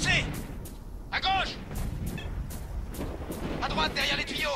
Avancez À gauche! À droite, derrière les tuyaux!